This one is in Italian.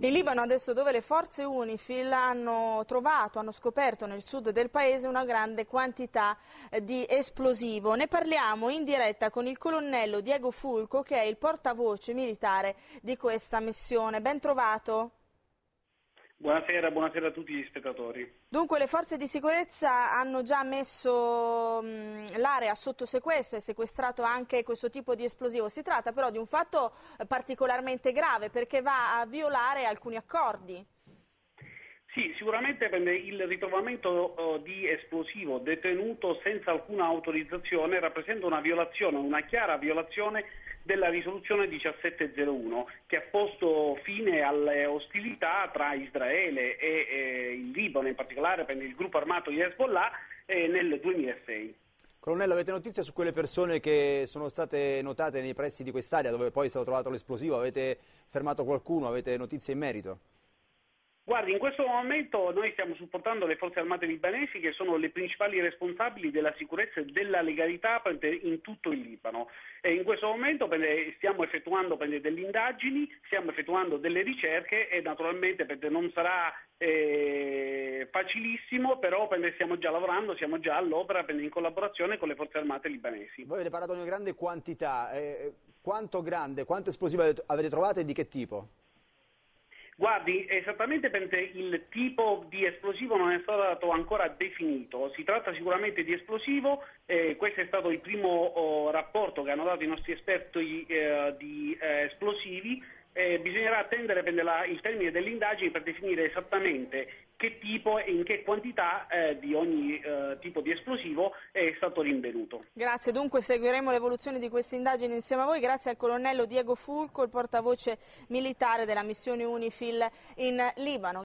In Libano adesso dove le forze UNIFIL hanno trovato, hanno scoperto nel sud del paese una grande quantità eh, di esplosivo. Ne parliamo in diretta con il colonnello Diego Fulco che è il portavoce militare di questa missione. Ben trovato. Buonasera, buonasera a tutti gli spettatori. Dunque le forze di sicurezza hanno già messo l'area sotto sequestro e sequestrato anche questo tipo di esplosivo. Si tratta però di un fatto particolarmente grave perché va a violare alcuni accordi. Sì, sicuramente il ritrovamento uh, di esplosivo detenuto senza alcuna autorizzazione rappresenta una violazione, una chiara violazione della risoluzione 1701 che ha posto fine alle ostilità tra Israele e, il Libano, in particolare per il gruppo armato di Hezbollah, eh, nel 2006. Colonnello, avete notizia su quelle persone che sono state notate nei pressi di quest'area dove poi è stato trovato l'esplosivo? Avete fermato qualcuno? Avete notizie in merito? Guardi, in questo momento noi stiamo supportando le forze armate libanesi che sono le principali responsabili della sicurezza e della legalità in tutto il Libano. E in questo momento stiamo effettuando delle indagini, stiamo effettuando delle ricerche e naturalmente non sarà eh, facilissimo, però stiamo già lavorando, siamo già all'opera in collaborazione con le forze armate libanesi. Voi avete parlato di una grande quantità, eh, quanto grande, quanto esplosivo avete trovato e di che tipo? Guardi, esattamente il tipo di esplosivo non è stato ancora definito, si tratta sicuramente di esplosivo, eh, questo è stato il primo oh, rapporto che hanno dato i nostri esperti eh, di eh, esplosivi, bisognerà attendere la, il termine delle indagini per definire esattamente che tipo e in che quantità eh, di ogni eh, tipo di esplosivo è stato rinvenuto. Grazie, dunque seguiremo l'evoluzione di queste indagini insieme a voi, grazie al colonnello Diego Fulco, il portavoce militare della missione UNIFIL in Libano.